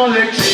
A